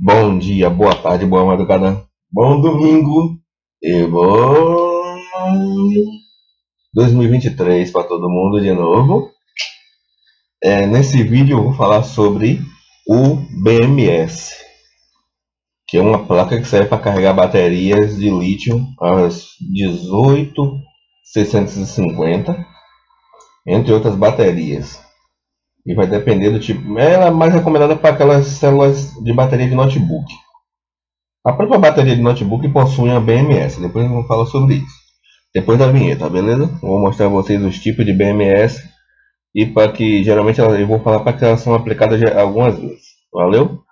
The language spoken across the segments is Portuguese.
Bom dia, boa tarde, boa madrugada, bom domingo e bom 2023 para todo mundo de novo. É, nesse vídeo eu vou falar sobre o BMS, que é uma placa que serve para carregar baterias de lítio às 18650, entre outras baterias. E vai depender do tipo. Ela é mais recomendada para aquelas células de bateria de notebook. A própria bateria de notebook possui a BMS. Depois vou falar sobre isso. Depois da vinheta, beleza? Vou mostrar a vocês os tipos de BMS. E para que geralmente eu vou falar para que elas são aplicadas algumas vezes. Valeu?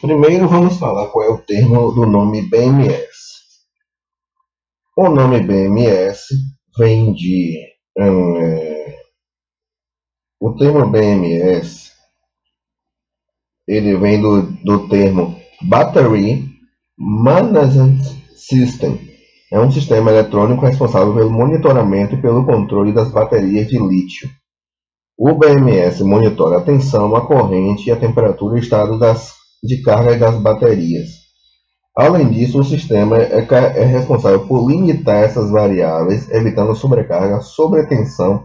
Primeiro vamos falar qual é o termo do nome BMS. O nome BMS vem de. Hum, é, o termo BMS ele vem do, do termo Battery Management System. É um sistema eletrônico responsável pelo monitoramento e pelo controle das baterias de lítio. O BMS monitora a tensão, a corrente e a temperatura e estado das de carga das baterias. Além disso, o sistema é, é responsável por limitar essas variáveis, evitando sobrecarga, sobretensão,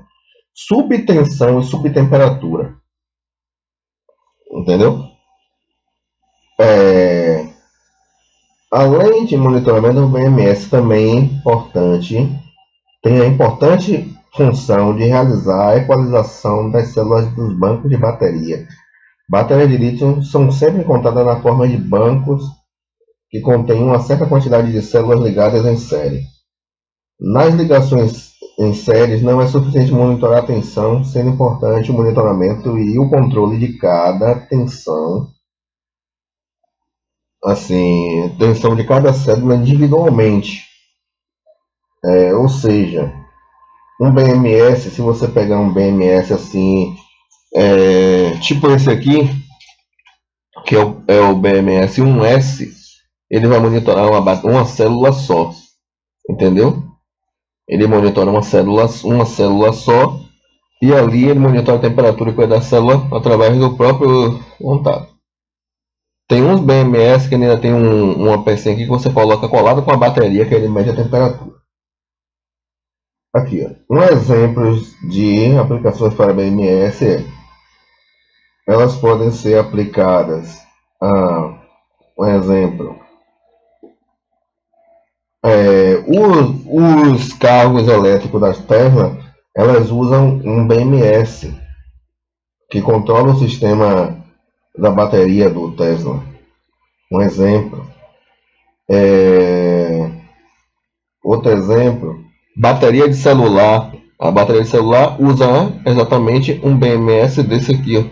subtensão e subtemperatura. Entendeu? É... Além de monitoramento, o BMS também é importante, tem a importante função de realizar a equalização das células dos bancos de bateria Baterias de lítio são sempre encontradas na forma de bancos que contêm uma certa quantidade de células ligadas em série. Nas ligações em séries não é suficiente monitorar a tensão, sendo importante o monitoramento e o controle de cada tensão, assim, tensão de cada célula individualmente. É, ou seja, um BMS, se você pegar um BMS assim é, tipo esse aqui, que é o, é o BMS1S, ele vai monitorar uma, uma célula só, entendeu? Ele monitora uma célula, uma célula só e ali ele monitora a temperatura e da célula através do próprio contato. Tem uns BMS que ainda tem um, uma pecinha aqui que você coloca colada com a bateria que ele mede a temperatura. Aqui, ó. um exemplo de aplicações para BMS é elas podem ser aplicadas. A um exemplo. É, os, os, carros elétricos das Tesla elas usam um BMS que controla o sistema da bateria do Tesla. Um exemplo. É, outro exemplo. Bateria de celular. A bateria de celular usa exatamente um BMS desse aqui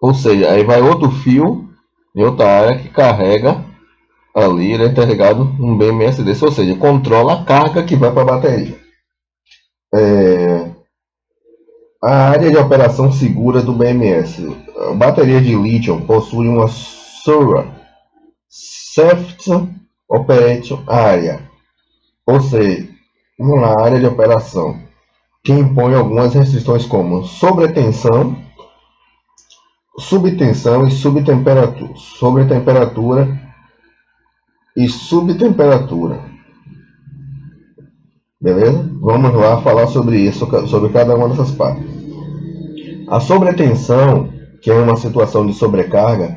ou seja, aí vai outro fio em outra área que carrega ali, ele é interligado um BMS desse, ou seja, controla a carga que vai para a bateria. É, a área de operação segura do BMS. A bateria de lítio possui uma SORA, Safety Operation Area, ou seja, uma área de operação que impõe algumas restrições como sobretensão subtensão e subtemperatura, sobretemperatura e subtemperatura. Beleza? Vamos lá falar sobre isso, sobre cada uma dessas partes. A sobretensão, que é uma situação de sobrecarga,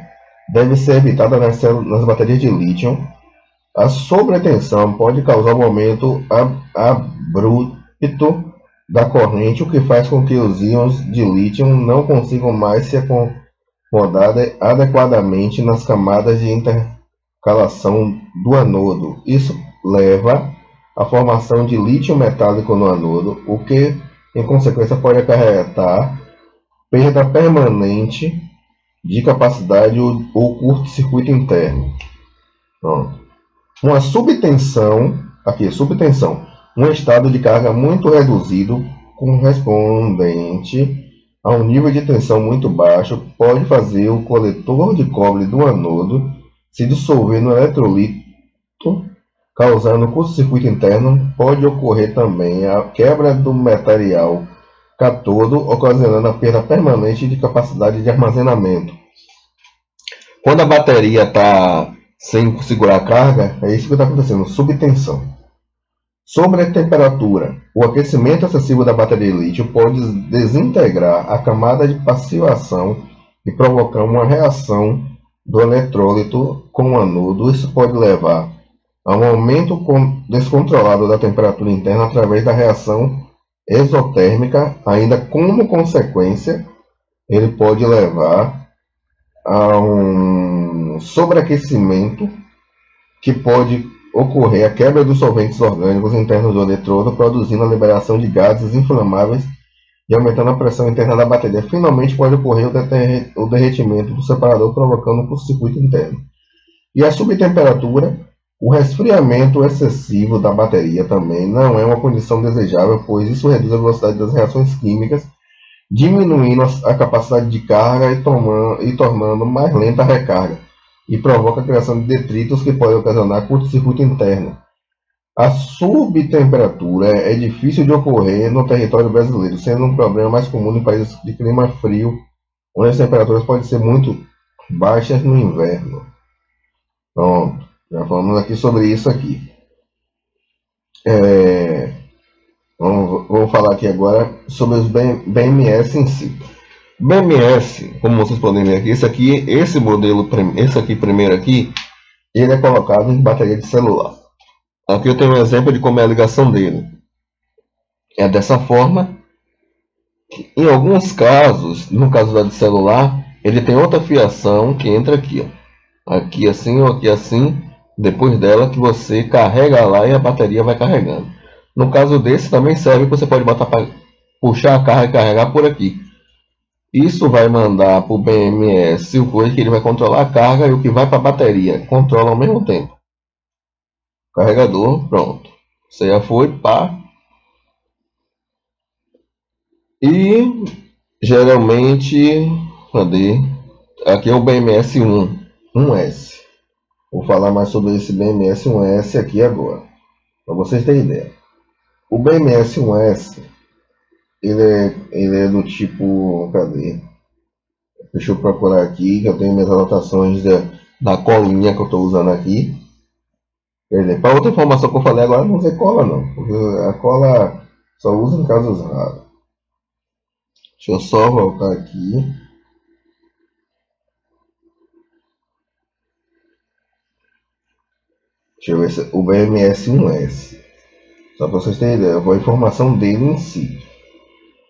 deve ser evitada nas, nas baterias de lítio. A sobretensão pode causar um aumento abrupto da corrente, o que faz com que os íons de lítio não consigam mais se rodada adequadamente nas camadas de intercalação do anodo. Isso leva à formação de lítio metálico no anodo, o que, em consequência, pode acarretar perda permanente de capacidade ou curto-circuito interno. Pronto. Uma subtensão, aqui, subtensão, um estado de carga muito reduzido correspondente a um nível de tensão muito baixo, pode fazer o coletor de cobre do anodo se dissolver no eletrolito, causando curto-circuito interno. Pode ocorrer também a quebra do material catodo, ocasionando a perda permanente de capacidade de armazenamento. Quando a bateria está sem segurar a carga, é isso que está acontecendo, subtensão. Sobre a temperatura, o aquecimento excessivo da bateria de lítio pode desintegrar a camada de passivação e provocar uma reação do eletrólito com o anodo. Isso pode levar a um aumento descontrolado da temperatura interna através da reação exotérmica. Ainda como consequência, ele pode levar a um sobreaquecimento que pode ocorrer a quebra dos solventes orgânicos internos do eletrodo, produzindo a liberação de gases inflamáveis e aumentando a pressão interna da bateria. Finalmente pode ocorrer o, derretimento do separador, provocando um curto-circuito interno. E a subtemperatura, o resfriamento excessivo da bateria também não é uma condição desejável, pois isso reduz a velocidade das reações químicas, diminuindo a capacidade de carga e, tomando, e tornando mais lenta a recarga, e provoca a criação de detritos que podem ocasionar curto-circuito interno. A subtemperatura é difícil de ocorrer no território brasileiro, sendo um problema mais comum em países de clima frio, onde as temperaturas podem ser muito baixas no inverno. Pronto, já falamos aqui sobre isso aqui. É, vamos, vamos falar aqui agora sobre os BMS em si. BMS, como vocês podem ver aqui, esse aqui, esse modelo, esse aqui primeiro aqui, ele é colocado em bateria de celular. Aqui eu tenho um exemplo de como é a ligação dele. É dessa forma. Em alguns casos, no caso da de celular, ele tem outra fiação que entra aqui. Ó. Aqui assim ou aqui assim. Depois dela que você carrega lá e a bateria vai carregando. No caso desse também serve que você pode botar para puxar a carga e carregar por aqui. Isso vai mandar para o BMS o coisa que ele vai controlar a carga e o que vai para a bateria. Controla ao mesmo tempo. Carregador, pronto. Você já foi, pá. E geralmente, cadê? Aqui é o BMS 1, 1S. Vou falar mais sobre esse BMS 1S aqui agora, para vocês terem ideia. O BMS 1S, ele é, ele é do tipo, cadê? Deixa eu procurar aqui, que eu tenho minhas anotações da, da colinha que eu estou usando aqui. Quer dizer, para outra informação que eu falei agora, não usei cola não, porque a cola só usa em casos raros. Deixa eu só voltar aqui. Deixa eu ver se o BMS 1S. Só para vocês terem ideia, eu vou a informação dele em si.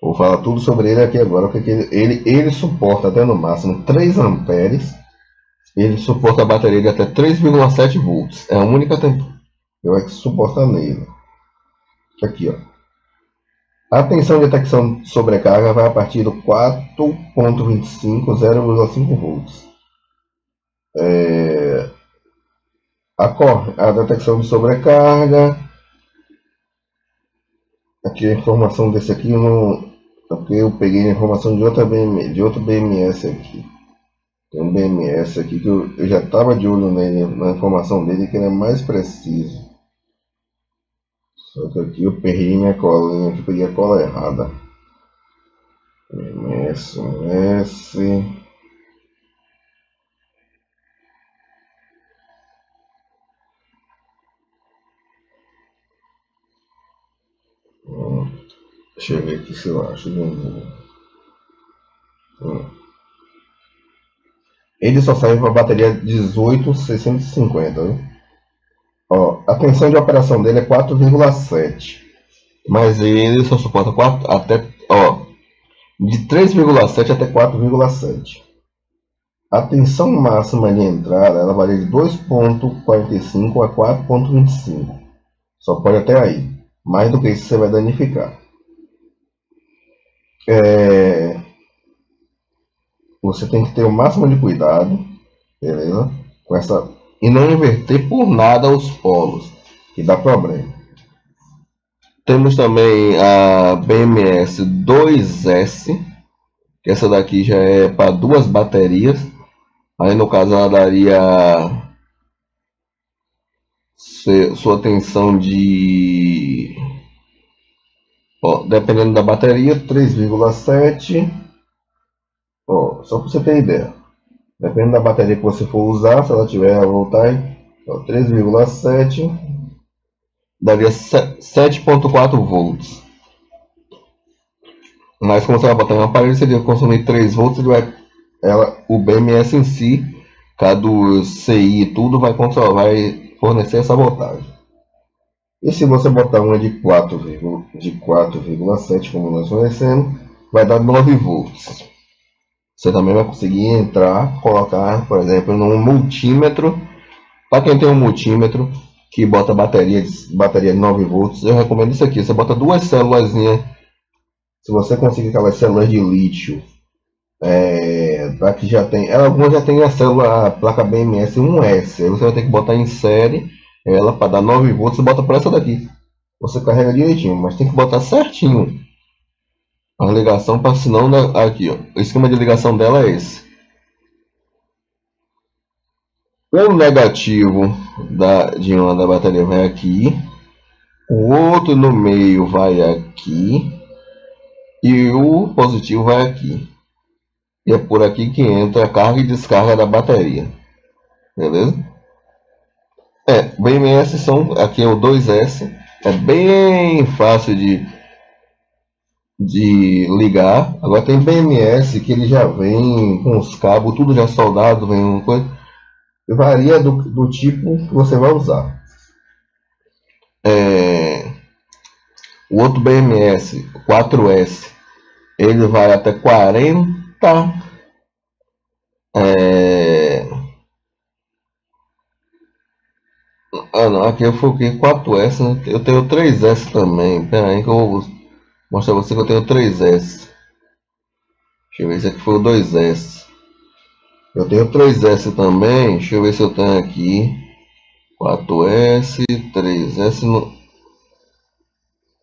Vou falar tudo sobre ele aqui agora, porque ele, ele, suporta até no máximo 3 amperes ele suporta a bateria de até 3,7 volts. É a única temperatura que suporta nele. Aqui, ó. A tensão de detecção de sobrecarga vai a partir do 4.25, 0,5 volts. É... A, cor, a detecção de sobrecarga. Aqui a informação desse aqui, no, porque eu peguei a informação de outra BM, de outro BMS aqui. Tem um BMS aqui que eu, eu já estava de olho nele, na informação dele que ele é mais preciso. Só que aqui eu perdi minha colinha, que peguei a cola errada. BMS, S. Hum, deixa eu ver aqui se eu acho de novo. Hum. Ele só serve para bateria 18650. Viu? Ó, a tensão de operação dele é 4,7. Mas ele só suporta 4 até ó, de 3,7 até 4,7. A tensão máxima de entrada ela varia de 2.45 a 4.25. Só pode até aí. Mais do que isso você vai danificar. É, você tem que ter o máximo de cuidado, beleza? Com essa e não inverter por nada os polos, que dá problema. Temos também a BMS 2S, que essa daqui já é para duas baterias. Aí no caso ela daria sua tensão de ó, dependendo da bateria 3,7 ó, só para você ter ideia. Dependendo da bateria que você for usar se ela tiver a voltagem 3,7 daria 7.4 volts. Mas como você vai botar um aparelho você deve consumir 3 volts ele vai, ela, o BMS em si cada CI e tudo vai, vai fornecer essa voltagem e se você botar uma de 4,7 de 4,7 como nós conhecemos vai dar 9 volts. Você também vai conseguir entrar colocar por exemplo num multímetro. Para quem tem um multímetro que bota bateria de, bateria de 9 volts, eu recomendo isso aqui. Você bota duas células, se você conseguir aquelas células de lítio, é, que já tem, algumas já tem a célula, a placa BMS 1S, aí você vai ter que botar em série ela para dar 9 volts, você bota para essa daqui. Você carrega direitinho, mas tem que botar certinho a ligação para senão né, aqui, ó, o esquema de ligação dela é esse. O negativo da, de uma da bateria vai aqui. O outro no meio vai aqui. E o positivo vai aqui. E é por aqui que entra a carga e descarga da bateria. Beleza? É, BMS são, aqui é o 2S. É bem fácil de, de ligar. Agora tem BMS que ele já vem com os cabos, tudo já soldado, vem uma coisa varia do, do tipo que você vai usar. É, o outro BMS 4S ele vai até 40 é, ah não, aqui eu foquei 4S né? eu tenho 3S também pera aí que eu vou mostrar pra você que eu tenho 3S deixa eu ver se aqui foi o 2S eu tenho 3S também. Deixa eu ver se eu tenho aqui. 4S, 3S. No...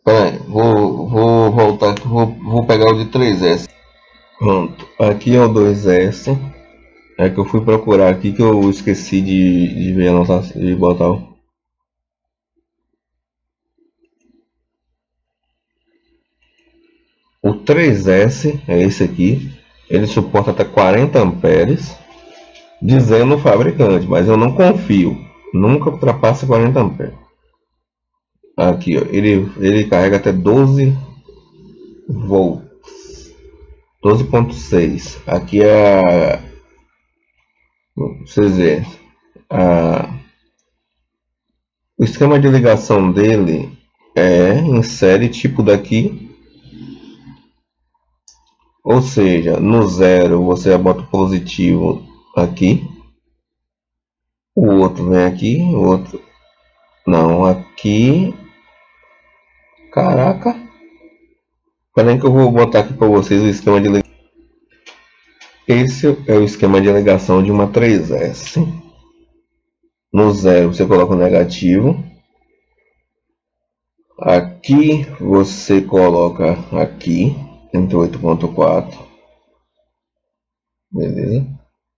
Pera aí, vou, vou voltar aqui. Vou, vou pegar o de 3S. Pronto. Aqui é o 2S. É que eu fui procurar aqui que eu esqueci de, de ver a nossa, de botar o. O 3S é esse aqui. Ele suporta até 40 amperes, dizendo o fabricante, mas eu não confio, nunca ultrapassa 40 amperes. Aqui, ó, ele, ele carrega até 12 volts, 12.6. Aqui é a, vocês verem, a, o esquema de ligação dele é em série tipo daqui ou seja, no zero você bota positivo aqui. O outro vem aqui, o outro... Não, aqui... Caraca! Espera que eu vou botar aqui para vocês o esquema de. Esse é o esquema de ligação de uma 3S. No zero você coloca o negativo. Aqui você coloca aqui 38.4 beleza.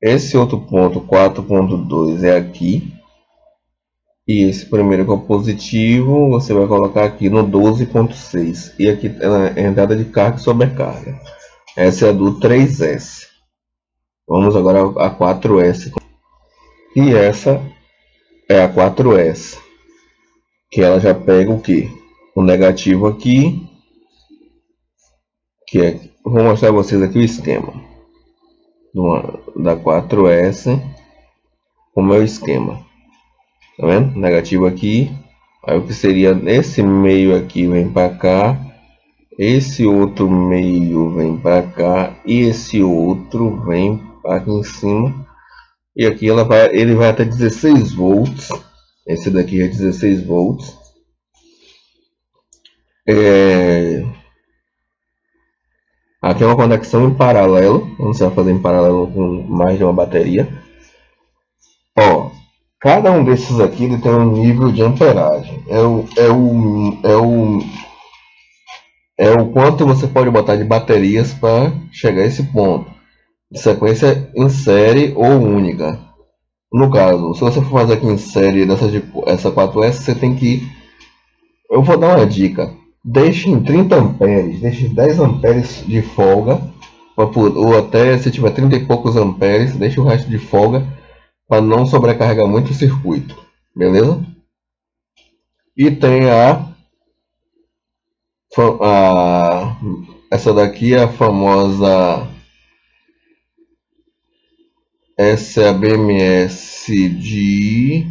Esse outro ponto 4.2 é aqui. E esse primeiro que é o positivo você vai colocar aqui no 12.6 e aqui é a entrada de carga e sobrecarga. Essa é a do 3S vamos agora a 4S e essa é a 4S que ela já pega o que o negativo aqui que é, vou mostrar a vocês aqui o esquema. Uma, da 4S como é o esquema. Tá vendo? Negativo aqui. Aí o que seria esse meio aqui vem para cá esse outro meio vem para cá e esse outro vem aqui em cima. E aqui ela vai ele vai até 16 volts. Esse daqui é 16 volts. É, Aqui é uma conexão em paralelo, você vai fazer em paralelo com mais de uma bateria. Ó, cada um desses aqui ele tem um nível de amperagem. É o, é o, é o, é o quanto você pode botar de baterias para chegar a esse ponto. De sequência em série ou única. no caso, se você for fazer aqui em série dessa, de, essa 4S, você tem que. Eu vou dar uma dica. Deixe em 30 amperes, deixe 10 amperes de folga, ou até se tiver 30 e poucos amperes, deixe o resto de folga para não sobrecarregar muito o circuito, beleza? E tem a, a essa daqui é a famosa essa é a BMS de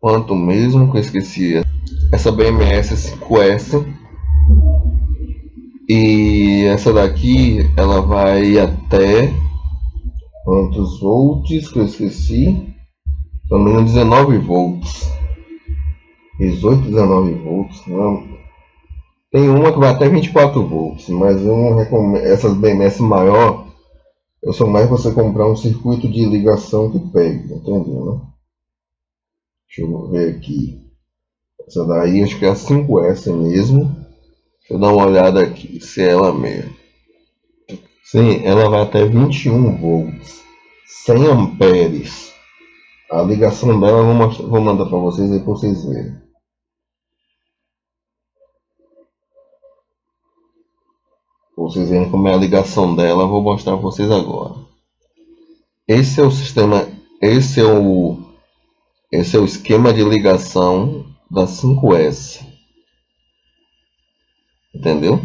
quanto mesmo que eu esqueci essa BMS 5S e essa daqui ela vai até quantos volts que eu esqueci também 19 volts 18 19 volts não tem uma que vai até 24 volts mas eu não recomendo essas BMS maior eu sou mais você comprar um circuito de ligação que pegue, entendeu? Né? Deixa eu ver aqui. Essa daí acho que é a 5S mesmo. Deixa eu dar uma olhada aqui se é ela mesmo. Sim, ela vai até 21 volts, 100 amperes. A ligação dela eu vou, mostrar, vou mandar para vocês aí para vocês verem. vocês verem como é a ligação dela, vou mostrar para vocês agora. Esse é o sistema, esse é o esse é o esquema de ligação da 5S. Entendeu?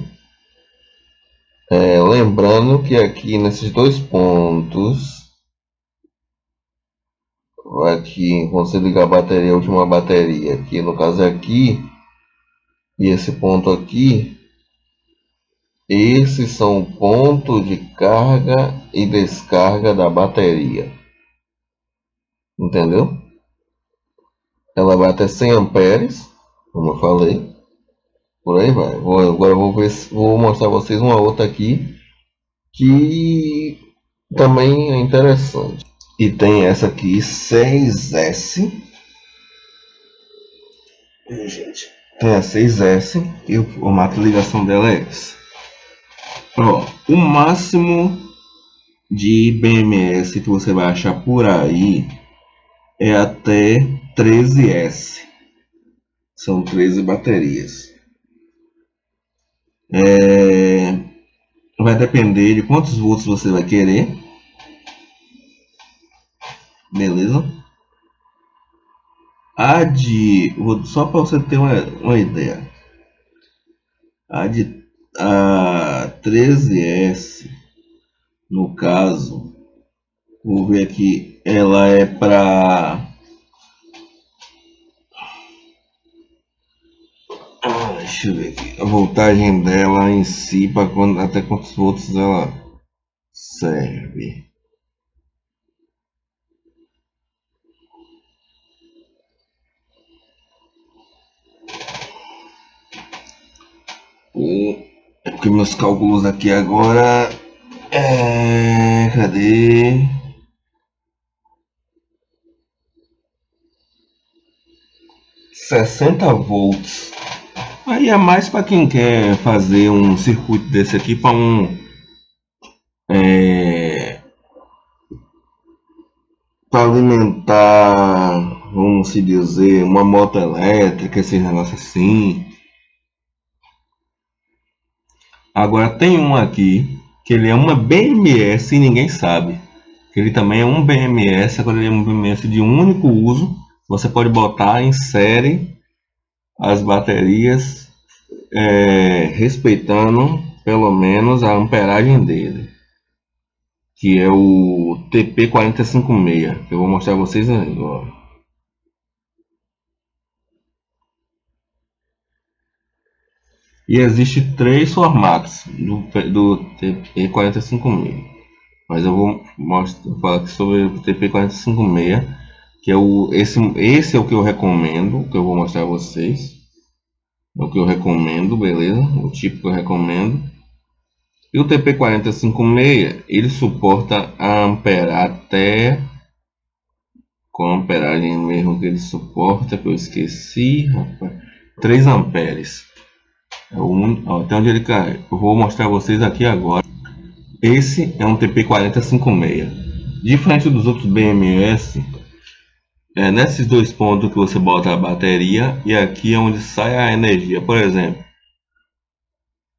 É, lembrando que aqui nesses dois pontos aqui quando você ligar a bateria, a última bateria aqui, no caso é aqui e esse ponto aqui esses são o ponto de carga e descarga da bateria. Entendeu? Ela vai até 100 amperes, como eu falei. Por aí vai. Vou, agora vou, ver, vou mostrar vocês uma outra aqui que também é interessante. E tem essa aqui, 6S. Gente, tem a 6S e o formato de ligação dela é esse. Ó, o máximo de BMS que você vai achar por aí é até 13S. São 13 baterias. É, vai depender de quantos volts você vai querer. Beleza? A de. Só para você ter uma, uma ideia. A de a 13S, no caso, vou ver aqui, ela é para deixa eu ver aqui, a voltagem dela em si, para até quantos volts ela serve. O porque meus cálculos aqui agora. É. Cadê? Sessenta volts. Aí é mais para quem quer fazer um circuito desse aqui para um. É, para alimentar, vamos se dizer, uma moto elétrica, esse negócio assim. Agora tem um aqui que ele é uma BMS e ninguém sabe. Ele também é um BMS, agora ele é um BMS de único uso. Você pode botar em série as baterias é, respeitando pelo menos a amperagem dele. Que é o TP456, que eu vou mostrar a vocês agora. E existe três formatos do, do TP456. Mas eu vou mostrar, falar sobre o TP456, que é o esse esse é o que eu recomendo, que eu vou mostrar a vocês. É o que eu recomendo, beleza? O tipo que eu recomendo. E o TP456, ele suporta a amperar até com a amperagem mesmo que ele suporta, que eu esqueci, rapaz, 3 amperes. É um, ó, até onde ele cai. Eu vou mostrar a vocês aqui agora. Esse é um TP4056. Diferente dos outros BMS, é nesses dois pontos que você bota a bateria e aqui é onde sai a energia. Por exemplo,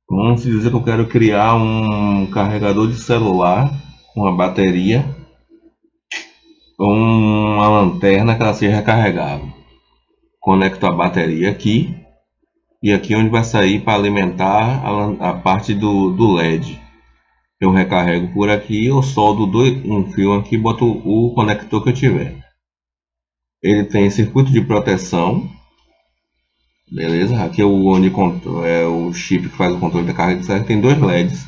vamos dizer que eu quero criar um carregador de celular com a bateria uma lanterna que ela seja recarregável. Conecto a bateria aqui e aqui é onde vai sair para alimentar a, a parte do, do LED. Eu recarrego por aqui, eu soldo dois, um fio aqui boto o conector que eu tiver. Ele tem circuito de proteção. Beleza? Aqui é o, onde é o chip que faz o controle da carga de Tem dois LEDs.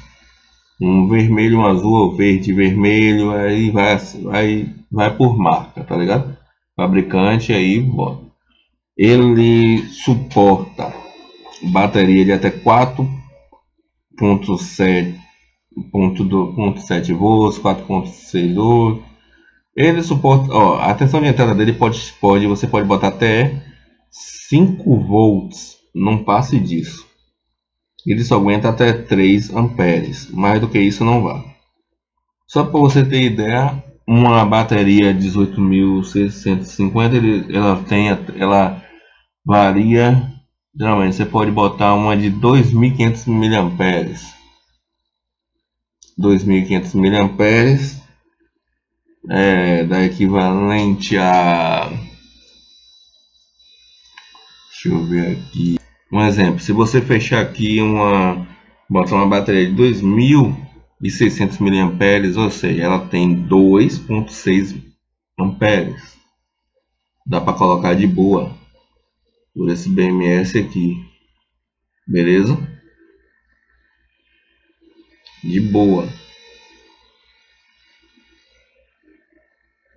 Um vermelho, um azul, verde, vermelho. Aí vai, vai, vai por marca, tá ligado? Fabricante aí, bota. Ele suporta bateria de até 4.7 volts, 4.6 volts ele suporta, ó, a tensão de entrada dele pode, pode, você pode botar até 5 volts, não passe disso. Ele só aguenta até 3 amperes, mais do que isso não vá. Só para você ter ideia, uma bateria 18.650, ela tem, ela varia, geralmente você pode botar uma de 2.500 mAh. 2.500 mAh é, da equivalente a deixa eu ver aqui um exemplo. Se você fechar aqui uma botar uma bateria de 2600 mAh ou seja ela tem 2.6 amperes. Dá para colocar de boa por esse BMS aqui beleza? De boa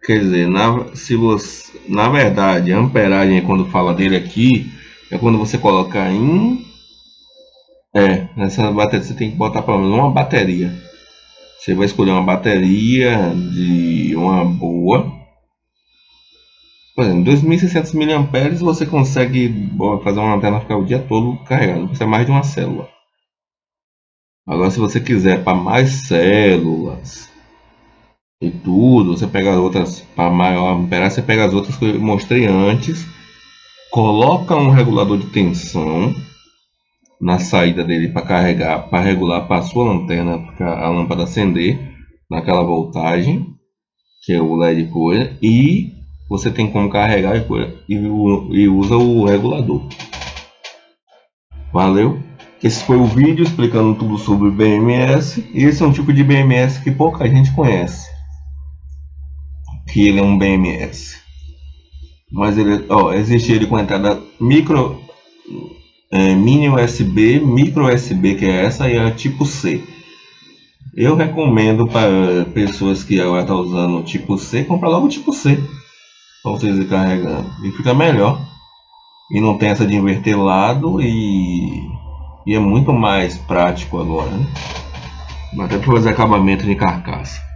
Quer dizer, na, se você, na verdade, a amperagem, quando fala dele aqui, é quando você colocar em. É, nessa bateria você tem que botar pelo menos uma bateria. Você vai escolher uma bateria de uma boa. Por exemplo, 2600 mAh você consegue fazer uma lanterna ficar o dia todo carregando. Você é mais de uma célula. Agora, se você quiser para mais células, e tudo. Você pega as outras para maior amperagem, você pega as outras que eu mostrei antes, coloca um regulador de tensão na saída dele para carregar, para regular para a sua lanterna, para a lâmpada acender naquela voltagem, que é o LED coisa, e você tem como carregar e, e, usa o regulador. Valeu? Esse foi o vídeo explicando tudo sobre BMS. Esse é um tipo de BMS que pouca gente conhece que ele é um BMS. Mas ele, ó, existe ele com entrada micro, é, mini USB, micro USB, que é essa, e é tipo C. Eu recomendo para pessoas que agora estão tá usando tipo C, comprar logo tipo C. Para vocês ir carregando. E fica melhor. E não tem essa de inverter lado e, e é muito mais prático agora. Né? Até para fazer acabamento de carcaça.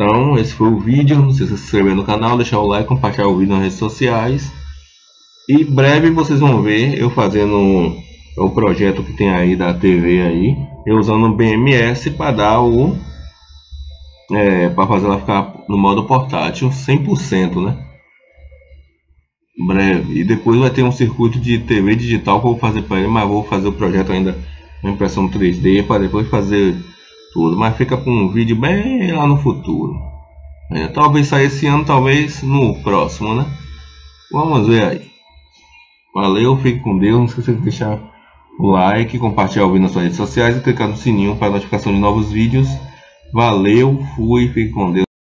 Então, esse foi o vídeo. Não se inscrever no canal, deixar o like, compartilhar o vídeo nas redes sociais. E breve vocês vão ver eu fazendo o projeto que tem aí da TV aí, eu usando o BMS para dar o é, para fazer ela ficar no modo portátil 100%, né? Breve. E depois vai ter um circuito de TV digital que eu vou fazer para ele, mas vou fazer o projeto ainda com impressão 3D para depois fazer tudo, mas fica com um vídeo bem lá no futuro. É, talvez saia esse ano, talvez no próximo, né? Vamos ver aí. Valeu, fique com Deus. Não esqueça de deixar o like, compartilhar o vídeo nas suas redes sociais e clicar no sininho para notificação de novos vídeos. Valeu, fui, fique com Deus.